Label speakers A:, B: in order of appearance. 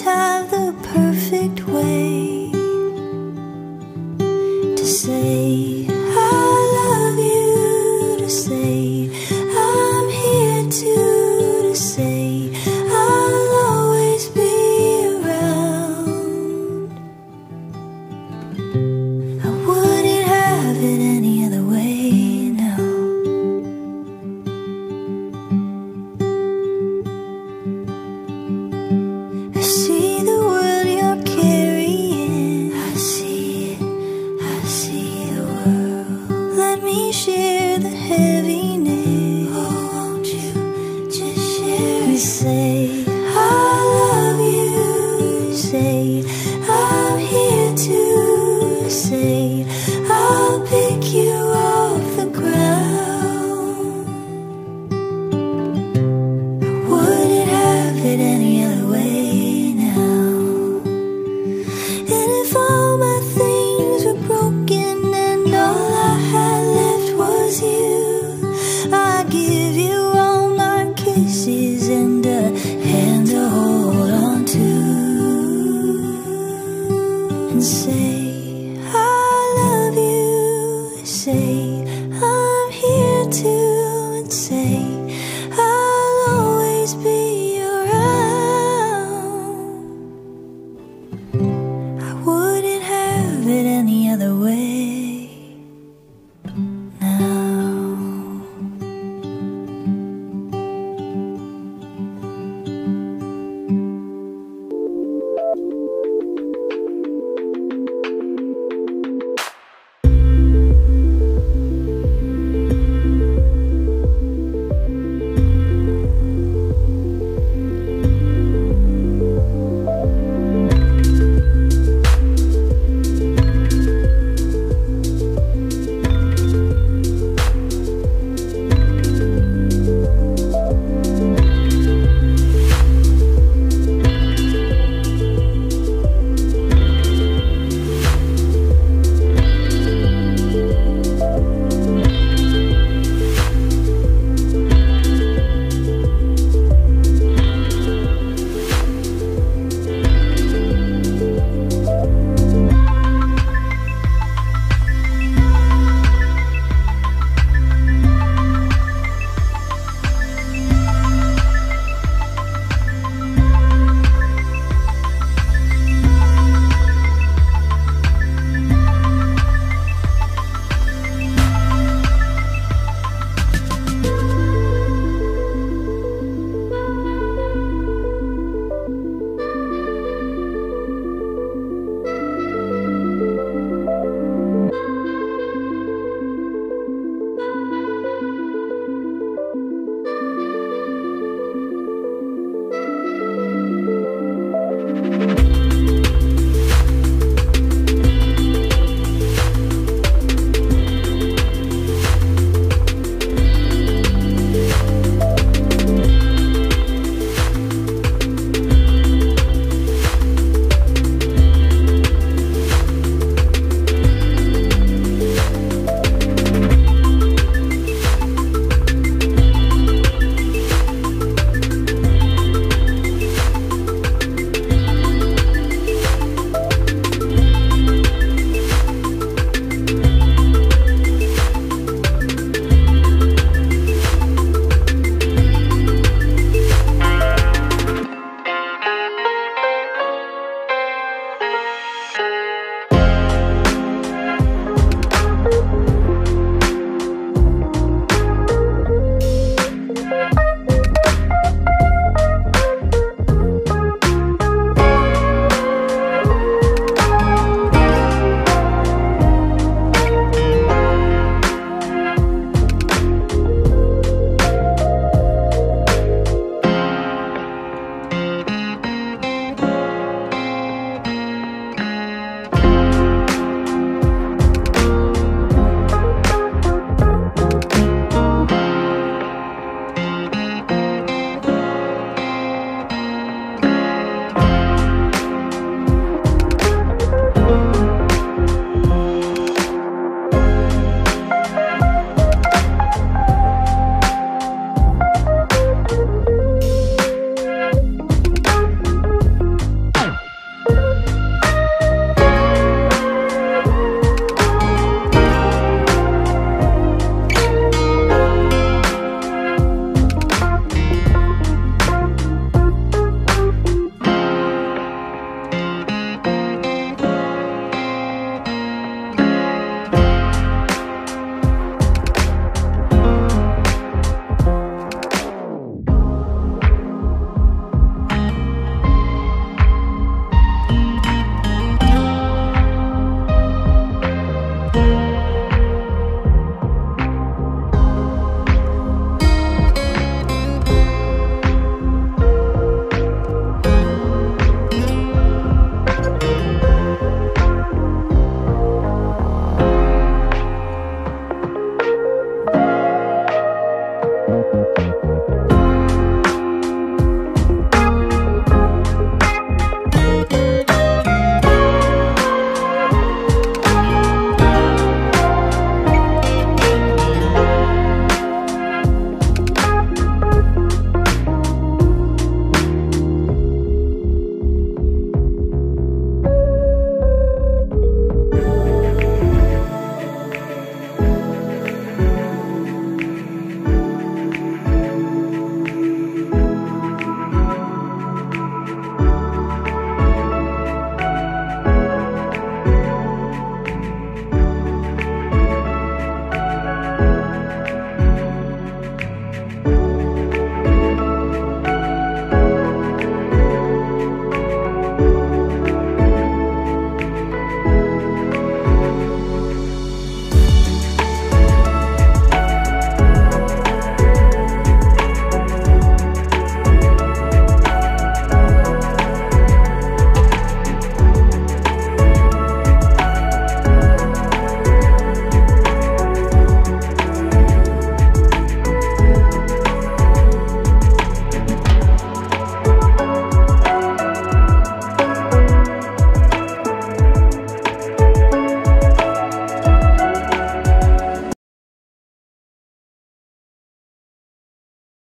A: have the